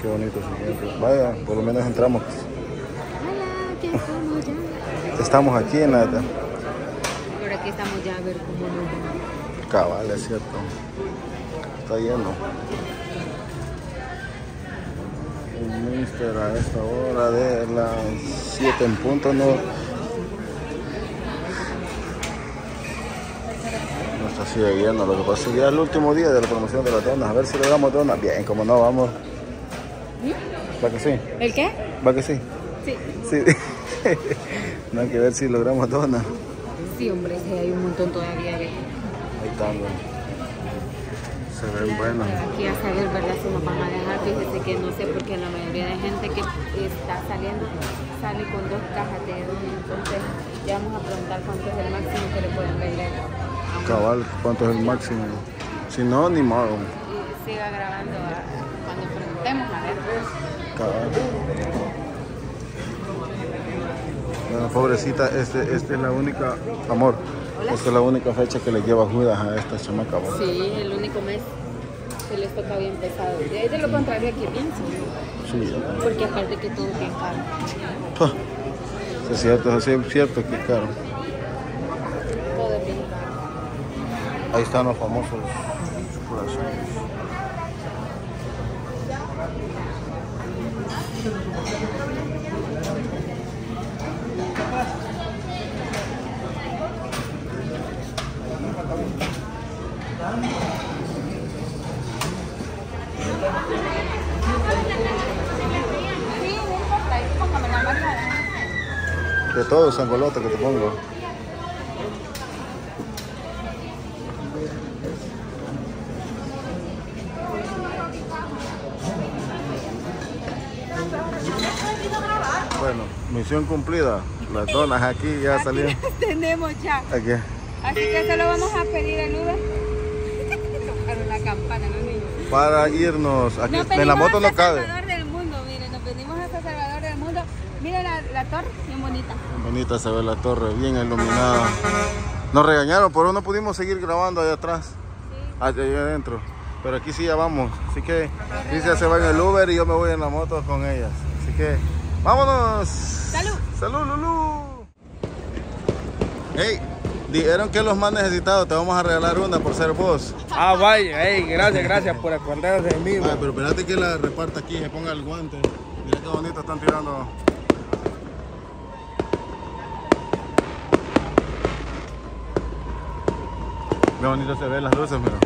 qué bonito Vaya, por lo menos entramos. Hola, estamos ya. Estamos aquí en la Por aquí estamos ya a ver cómo nos va. cabal, es cierto. Está lleno. El Mister a esta hora de las 7 en punto no. No está así de lleno. Lo que pasa es que ya es el último día de la promoción de las donas. A ver si le damos donas. Bien, como no, vamos. ¿Va que sí? ¿El qué? ¿Va que sí? Sí. Sí. no hay que ver si logramos donas. Sí, hombre, sí, hay un montón todavía de... Ahí están. Se ven buenos. Aquí a saber, ¿verdad? Si nos van a dejar. Fíjese que no sé, porque la mayoría de gente que está saliendo sale con dos cajas de donas. Entonces, ya vamos a preguntar cuánto es el máximo que le pueden vender. Cabal, ¿cuánto es el máximo? Si no, ni modo. Y siga grabando a- cuando preguntemos, a ver. Bueno, pobrecita, este, esta es la única, amor, esta es la única fecha que le lleva Judas a esta chamaca. ¿va? Sí, el único mes que les toca bien pesado. De ahí de lo contrario aquí bien, sí. Porque aparte que todo es bien caro. Es cierto, es cierto que caro. Todo es bien caro. Ahí están los famosos corazones. Sí, no importa, ahí póngame la marca. De todo, sangolote que te pongo. Bueno, misión cumplida. Las donas aquí ya salieron. tenemos ya. Aquí. Así que solo vamos a pedir el Uber. Tocaron la campana los niños. Para irnos. Aquí, en la moto no cabe. Salvador del mundo, miren, nos venimos hasta Salvador del Miren la, la torre, bien bonita. Bonita se ve la torre, bien iluminada. Nos regañaron, pero no pudimos seguir grabando allá atrás. Allá adentro. Pero aquí sí ya vamos. Así que Cristian se va en el Uber y yo me voy en la moto con ellas. Así que vámonos. Salud. Salud, Lulu. Hey, dijeron que los más necesitados te vamos a regalar una por ser vos. Ah, vaya, hey, gracias, gracias por acordarse de mí. Ay, pero espérate que la reparta aquí, se ponga el guante. Mira qué bonito están tirando. Qué bonito se ven las luces, mira.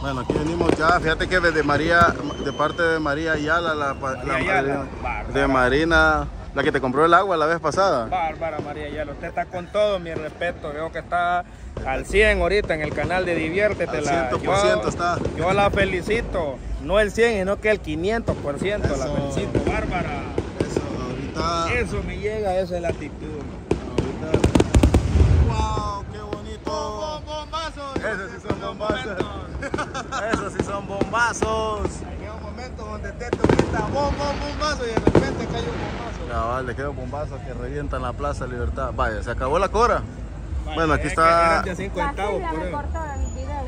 Bueno, aquí venimos ya, fíjate que desde María, de parte de María Ayala, la, la Ayala, bárbara. de Marina, la que te compró el agua la vez pasada. Bárbara María Ayala, usted está con todo mi respeto. Veo que está al 100 ahorita en el canal de Diviértete. Al la- 100% está. Yo la felicito. No el 100, sino que el 500%. La Eso. felicito, Bárbara. Eso, ahorita. Eso me llega, esa es la actitud. Esos sí son bombazos. Esos sí son bombazos. Llega un momento donde te grita bom, bom, bombazo y de repente cae un bombazo. Cabal, le quedan bombazos que revientan la Plaza Libertad. Vaya, se acabó la cora. Vaya, Bueno, aquí está- eran de 5 centavos por eso. el video.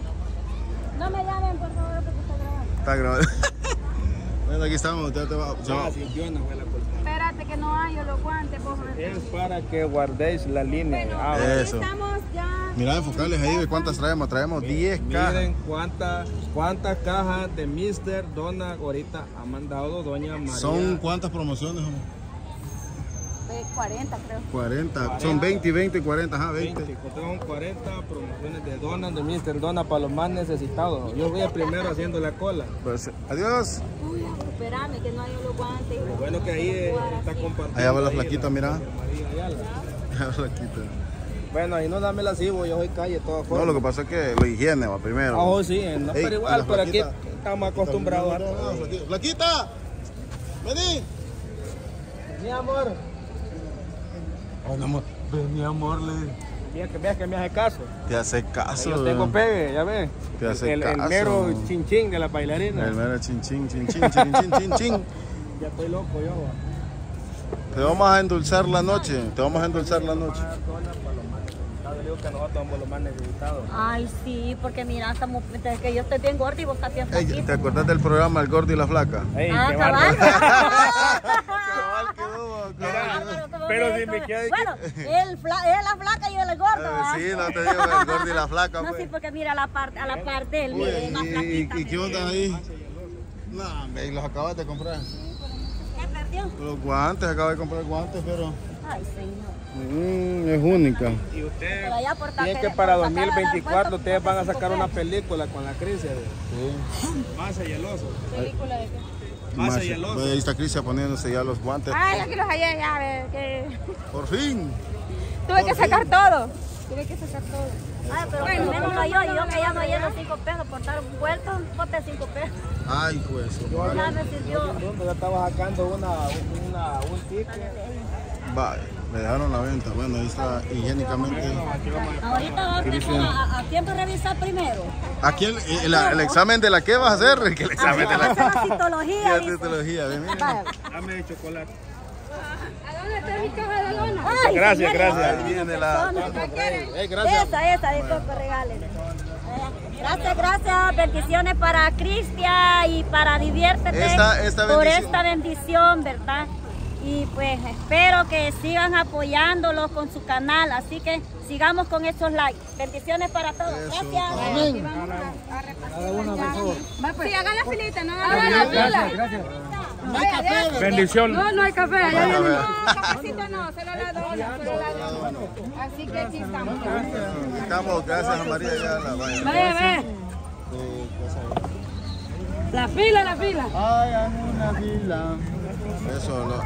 No me llamen, por favor, porque estoy grabando. Está grabado. bueno, aquí estamos. Ya te va. ya va. Ah, sí, yo no fue la que no hay, yo los guantes, favor. Es para que guardéis la línea. Bueno, Ah, aquí Eso. estamos ya. Mira, enfocales ahí de cuántas traemos. Traemos 10 cajas. Miren cuántas cuántas cajas de Mr. Dona ahorita ha mandado Doña María. ¿Son cuántas promociones? hombre? Eh, 40, creo. 40. Son 20 y 20 y 40. Ajá, 20. 20, son 40 promociones de donas de Mr. Dona para los más necesitados. Yo voy primero haciendo la cola. Pues, adiós. Uy, espérame, que no hay los guantes. Lo bueno que ahí eh, está compartiendo. Allá va la flaquita, mira. María Ayala. La flaquita. Bueno, ahí no dame la cibo, yo soy calle de todas No, lo que pasa es que lo higiene va primero. Ah, oh, sí, eh, no, Ey, pero igual, por aquí estamos acostumbrados No, no. ¡Flaquita! ¡Vení! Mi amor. Ay, mi amor, le Mira que veas que me hace caso. Te hace caso. Yo tengo pegue, ya ves. Te hace el, caso. El mero chinchín de la bailarina. El mero chinchín, chinchín, chinchín, chinchín. Ya estoy loco yo. Te vamos a endulzar la noche. Te vamos a endulzar la noche. Ah, Ay, sí, porque mira, estamos, es que yo estoy bien gordo y vos estás bien flaquito. ¿Te acuerdas del programa El Gordo y la Flaca? Ey, ah, qué Pero, si me queda- Bueno, él, fla, él la flaca y yo el gordo, Eh, ¿va? Sí, no te digo, el gordo y la flaca, No, pues. sí, porque mira la parte, a la parte de él, Uy, más y, y, flaquita. y qué onda ahí? No, hombre, y los acabas de comprar. ¿Qué perdió? Los guantes, acabo de comprar guantes, pero Ay, señor. mm, es única. Y usted Pero allá por tiene Tajer- que para por sacar a dar 2024 vueltas, ustedes van a sacar una película con la crisis. Sí. Masa y el oso. ¿Película de qué? Más- y. Pues ahí está Cristian poniéndose ya los guantes. Ay, aquí los hallé ya, ve, que... Por fin. Tuve que sacar todo. Tuve que sacar todo. Ay, pero primero no yo, y yo que ya no llevo cinco pesos por dar vueltas, un pote de cinco pesos. Ay, pues. Ya me sirvió. Yo estaba sacando una, una, un ticket. Vale, me dejaron la venta. Bueno, ahí está higiénicamente. Ahorita va a a, a tiempo revisar primero. Aquí el, el- el examen de la que vas a hacer, que el examen de Hacer la la citología. Vaya. Dame de chocolate. ¿A dónde está mi caja de dona? Ay, Gracias, gracias. Viene la-. Eh, gracias. Esa, esa, de Coco. Gracias, gracias. Bendiciones para Cristian y para Diviértete Esta- esta por esta bendición, ¿verdad? Y pues espero que sigan apoyándolos con su canal, así que sigamos con esos likes. Bendiciones para todos. Eso, Gracias. Aquí vamos a, a repartir ya. Va, pues. Sí, hagan la filita, no hagan la fila. Vaya, Bendición. No, no hay café, allá ver. No, cafecito no, solo la dona, solo la dona. Así que aquí estamos. Estamos, gracias a María ya la vaya. Vaya, ve. La fila, la fila. Hagan una fila. Eso, a los,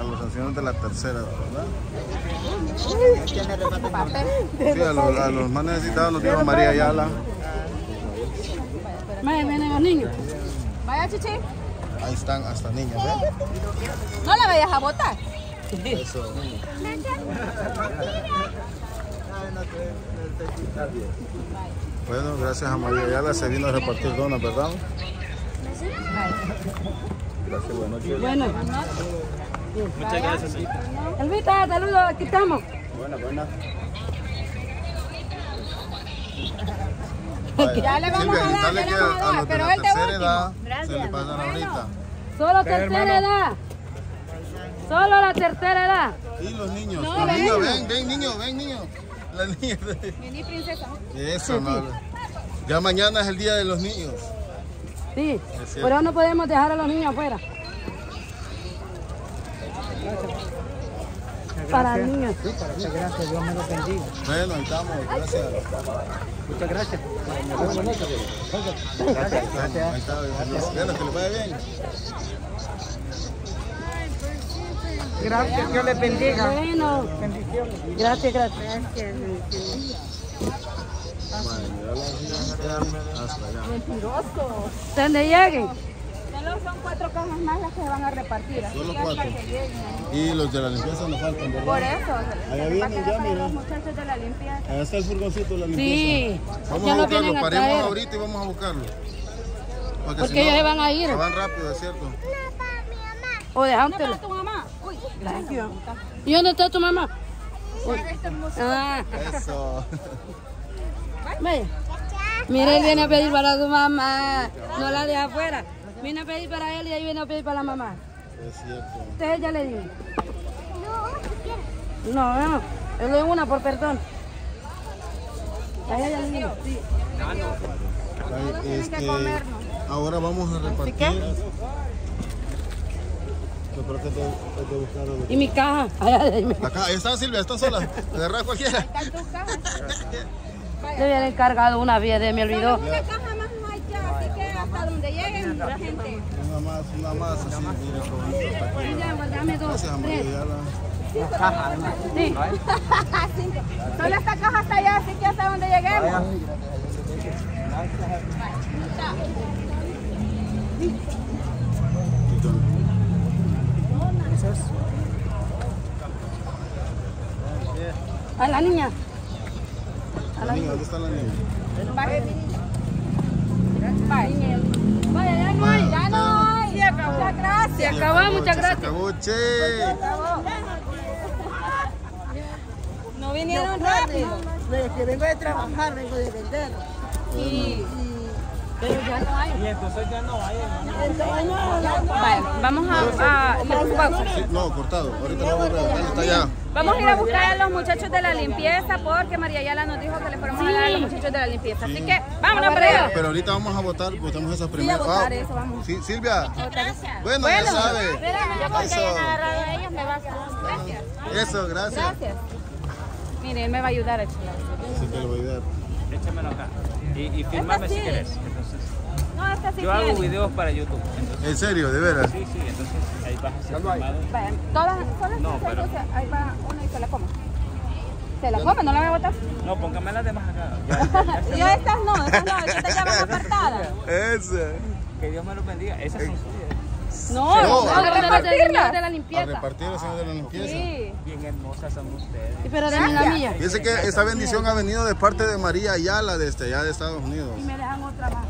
a los ancianos de la tercera, ¿verdad? Sí, a los, a los más necesitados nos dijo María Ayala. Vaya, vienen los niños. Vaya, chichi. Ahí están hasta niñas, ¿ven? No la vayas a botar. Eso. Bueno, gracias a María Ayala se vino a repartir donas, ¿verdad? Gracias, buenas noches. Bueno. Muchas gracias. Elvita, saludos, aquí estamos. Buena, buena. Ya le vamos a dar, que le vamos a los de pero la él tercera último. edad se Gracias. le pasan ahorita. Solo ¿Qué, tercera hermano? edad. Solo la tercera edad. Y los niños, No, los ven. niños, ven, ven niños, ven niños. Niñas. Vení, princesa. Eso, no. Ya mañana es el día de los niños. Sí, eso no podemos dejar a los niños afuera. Para niños. Muchas gracias, Dios me lo bendiga. Bueno, ahí estamos, gracias. Muchas gracias. Ahí está, bueno, que le vaya bien. Gracias, Dios les bendiga. Bueno. Gracias, gracias. Hasta allá. Donde lleguen. Solo son cuatro cajas más las que se van a repartir. así Solo cuatro. que lleguen. Y los de la limpieza nos faltan, Por ¿verdad? eso. Allá vienen ya, para mira. los muchachos de la limpieza. Allá está el furgoncito de la limpieza. Sí, Vamos ya a lo buscarlo, paremos ahorita y vamos a buscarlo. Porque, Porque si no, ellos se van a ir. Se van rápido, es cierto. O dejántelo. tu mamá? Uy, Gracias. ¿Y dónde está tu mamá? Uy. Ah, Eso. vaya. Mire, él viene a pedir para su mamá. No la deja afuera. Viene a pedir para él y ahí viene a pedir para la mamá. Es cierto. Ustedes ya le digo. No, no. Yo le doy una por perdón. A ella ya le digo. Sí. Este, ahora vamos a repartir. Yo creo que es de, es de buscar algo. Y mi caja. Ay, ay, ay, me- Acá, ahí está Silvia, está sola. Agarra cualquiera. Le había encargado una vía de me olvidó. Una caja más no hay ya, así que hasta donde lleguen la gente. Una más, una más, así, mire aquí. Ya, Dame dos, tres. Ayala. Sí. Solo esta caja está allá, así que hasta donde lleguemos. A la niña. La niña, ¿dónde está la niña? Vaya, ya no hay. Ya no hay. Se acabó. Muchas gracias. Se acabó, muchas Se gracias. acabó, che. No vinieron rápido. de que vengo de trabajar, vengo de vender. Sí. Pero ya no hay. Y entonces ya no hay, no, no, no. Vamos a, a- no, cortado. Ahorita lo vamos a está ya. Vamos a ir a buscar a los muchachos de la limpieza porque María Yala nos dijo que le fuéramos a dar a los muchachos de la limpieza. Así que vámonos para allá. Pero ahorita vamos a votar, votamos esa primera. votar eso, vamos. Sí, Silvia. Bueno, ya sabe. Eso, a ellos me va a Gracias. eso, gracias. Gracias. Mire, él me va a ayudar a echar Así que le voy a dar. Échamelo acá. Y, y fírmame si quieres. Entonces, Sí yo hago videos para YouTube. Entonces, En serio, de veras. sí, sí, entonces ahí vas a ser filmado. Todas, todas No, pero- entonces, ahí va una y se la come. ¿Se la come? ¿No la voy a botar? No, póngame las demás acá. Ya, ya, ya. Yo estas no, estas no, estas ya van apartadas. Esa. Que Dios me los bendiga. Esas son suyas. No, No, no, a repartirlas. de la A limpieza. repartir al señor de la limpieza. Sí. Bien hermosas son ustedes. Pero dame la mía. Fíjese que esta bendición ha venido de parte de María Ayala desde allá de Estados Unidos. Me dejan otra más.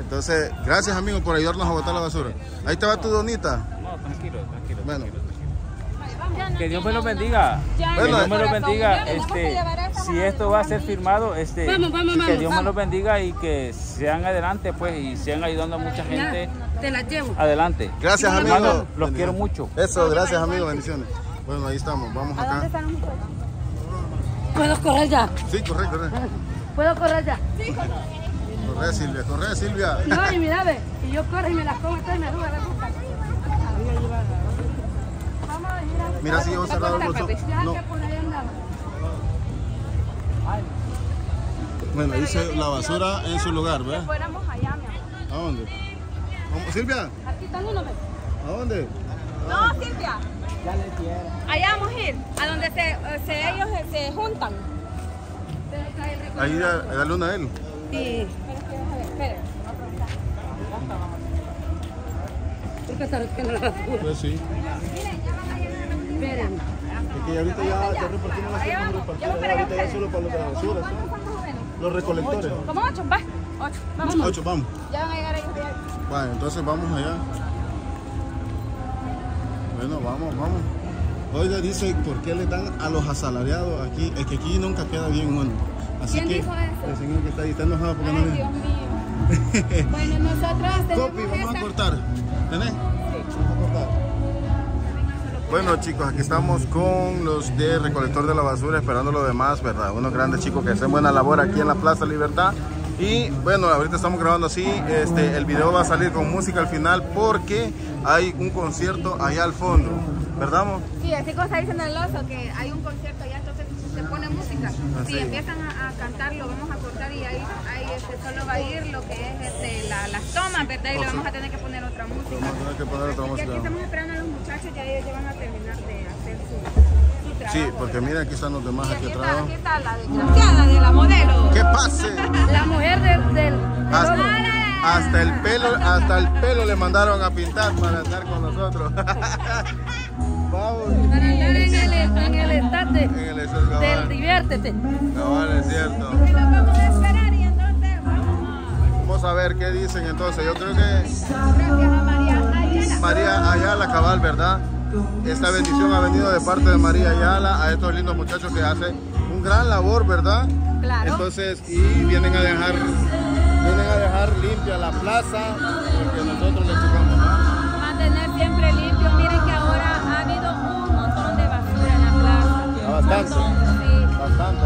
Entonces, gracias amigo por ayudarnos a botar la basura. Ahí te va tu donita. No, tranquilo, tranquilo. Bueno. tranquilo, tranquilo. Que Dios me los bendiga. Que Dios me los bendiga. Este, si esto va a ser firmado, este, Vamos, vamos, que vamos, Dios me los bendiga y que sean adelante, pues, y sean ayudando a mucha gente Te la llevo. adelante. Gracias amigo. Hermano, los quiero mucho. Eso, gracias amigo, bendiciones. Bueno, ahí estamos, vamos ¿A dónde acá. ¿Puedo correr ya? Sí, corre, corre. ¿Puedo correr ya? Corre Silvia, corre Silvia. No, y mira, ve, y yo corro y me las como y me arruga la boca. Vamos a ir. Mira si llevo cerrado el bolso. Ya No. Bueno, dice la basura en su lugar, ¿ves? Fuéramos allá, mi amor. ¿A dónde? Vamos, Silvia, Aquí están uno, ve. ¿a dónde? No, Silvia. Allá vamos a ir, a donde se, eh, se- ellos eh, se juntan. Ahí da- dale una a él. Sí. ¿Por qué está recogiendo la basura? Pues sí. Esperen. Es que ahorita ya, ya repartimos las cosas repartidas. Ahorita ya solo para los de la basura, ¿sí? Los recolectores. Como ocho, va. Ocho. Vamos. Ocho, vamos. Ya van a llegar ellos. Bueno, entonces vamos allá. Bueno, vamos, vamos. Oiga, dice, ¿por qué le dan a los asalariados aquí? Es que aquí nunca queda bien uno. Así ¿Quién que dijo eso? el señor que está ahí está enojado porque no Ay, le... Dios mío. Bueno, nosotros tenemos vamos a cortar. ¿Tenés? Vamos a cortar. Bueno chicos, aquí estamos con los de recolector de la basura esperando lo demás, ¿verdad? Unos grandes chicos que hacen buena labor aquí en la Plaza Libertad. Y bueno, ahorita estamos grabando así, este, el video va a salir con música al final porque hay un concierto allá al fondo, ¿verdad? Sí, así cosa dicen en el oso, que hay un concierto allá, se pone música. Si empiezan a, a cantar, lo vamos a cortar y ahí, ahí este, solo va a ir lo que es este, la- las tomas, ¿verdad? Y le Oh, sí. vamos a tener que poner otra música. Vamos a tener que poner otra Así que aquí estamos esperando a los muchachos, ya ellos van a terminar de hacer su, su trabajo. Sí, porque mira, aquí están los demás aquí aquí atrás. está, aquí está la desgraciada de la modelo. ¡Que pase! La mujer del... del Hasta, hasta el pelo, hasta el pelo le mandaron a pintar para estar con nosotros. Vamos. Para andar en el, en el estate En el es cierto. Vamos a ver qué dicen entonces. Yo creo que Gracias a María Ayala. María Ayala Cabal, ¿verdad? Esta bendición ha venido de parte de María Ayala a estos lindos muchachos que hacen un gran labor, ¿verdad? Claro. Entonces, y vienen a dejar, vienen a dejar limpia la plaza porque nosotros le chocamos, ¿no? mantener siempre limpio. Miren que ahora ha habido un montón de basura en la plaza. Ah, bastante.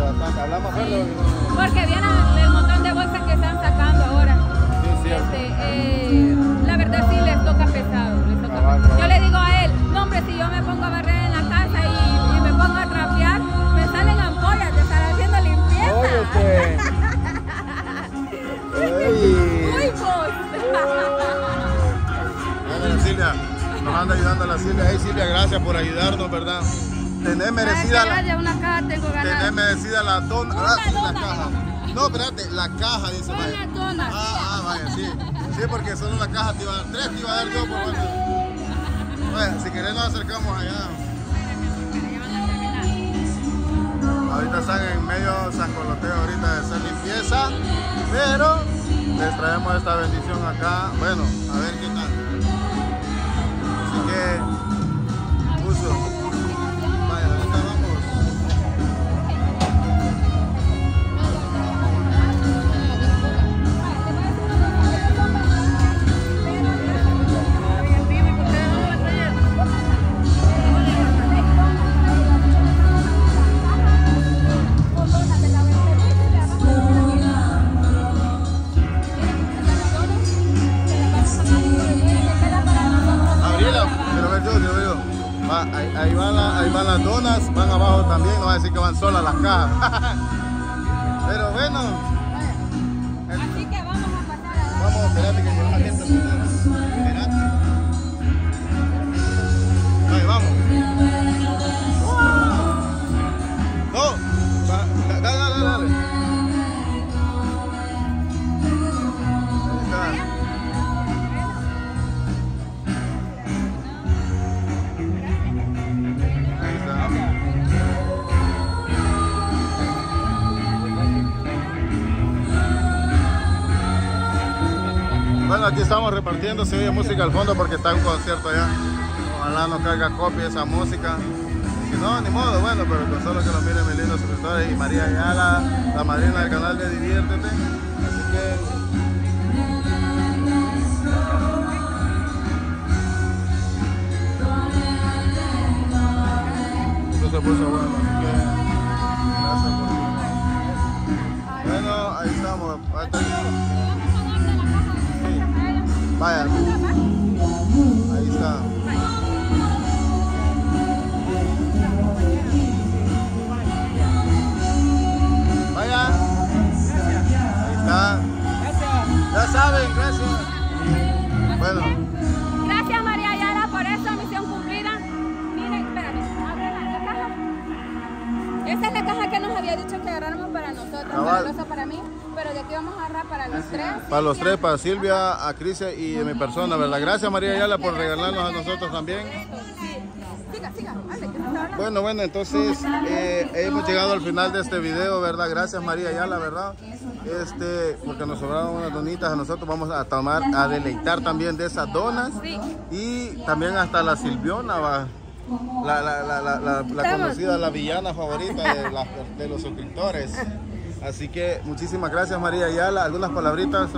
Bastante. Hablamos. Porque viene el montón de bolsas que están sacando ahora. Sí. Este, eh, la verdad sí les toca pesado. les toca Cabal, pesado. cabal. Yo le digo a él, no hombre, si yo me pongo a barrer en la casa y, y me pongo a trapear, me salen ampollas de estar haciendo limpieza. Oye, usted. Uy, pues. Bueno, Silvia, nos anda ayudando la Silvia. Hey Silvia, gracias por ayudarnos, ¿verdad? Tenés espérate, la caja dice vaya. Una dona. Ah, ah, vaya, sí. Sí, porque solo una caja te iba a dar. Tres te iba a dar yo por cuánto. Bueno, si querés nos acercamos allá. Ahorita están en medio sancoloteo ahorita de hacer limpieza, pero les traemos esta bendición acá. Bueno, a ver qué tal. Así que, aquí estamos repartiendo, se oye música al fondo porque está un concierto allá. Ojalá no caiga copia esa música. Si no, ni modo, bueno, pero con solo que lo miren mis lindos suscriptores y María Ayala, la madrina del canal de Diviértete. Así que se puso bueno, así que gracias por Bueno, ahí estamos. Ahí está. Vaya. Ahí está. Vaya. Ahí está. Ya saben, gracias. Bueno, Gracias María Ayala por esa misión cumplida. Miren, espérame, abre la, caja. Esa es la caja que nos había dicho que agarráramos para nosotros, Cabal. para para mí, pero de aquí vamos a agarrar para los tres. para los tres, para Silvia, a Crisia y a mi persona, ¿verdad? Gracias María Ayala por regalarnos a nosotros también. Siga, siga. Bueno, bueno, entonces eh, hemos llegado al final de este video, ¿verdad? Gracias María Ayala, ¿verdad? Este, porque nos sobraron unas donitas a nosotros, vamos a tomar, a deleitar también de esas donas. Y también hasta la Silviona, va. La, la, la, la, conocida, la villana favorita de, los suscriptores. Así que muchísimas gracias María Ayala. ¿Algunas palabritas?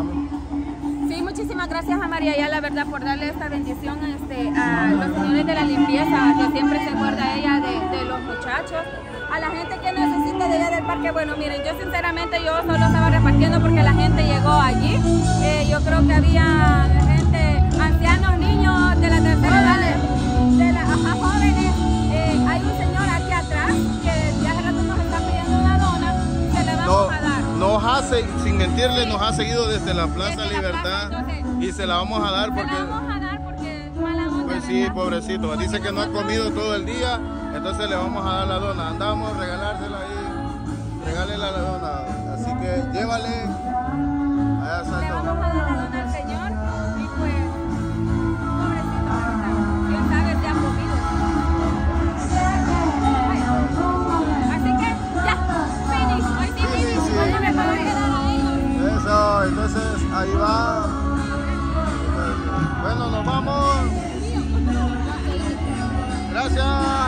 Sí, muchísimas gracias a María Ayala, verdad, por darle esta bendición este, a los señores de la limpieza, que siempre se acuerda ella de, de los muchachos. A la gente que necesita de allá del parque, bueno, miren, yo sinceramente yo solo estaba repartiendo porque la gente llegó allí. Eh, yo creo que había gente, ancianos, niños de la tercera edad, hay un señor aquí atrás que ya hace rato nos está pidiendo una dona, se le No, vamos a dar. nos ha, se- sin mentirle, nos ha seguido desde la Plaza Desde la Libertad plaza, entonces, y se la vamos a dar Se porque... la vamos a dar porque es mala onda. Pues sí, ¿verdad? pobrecito. Dice que no ha comido todo el día, entonces le vamos a dar la dona. Andamos a regalársela ahí. Regálele la dona. Así que llévale. Allá Le vamos a dar la dona ahí va. Bueno, nos vamos. Gracias.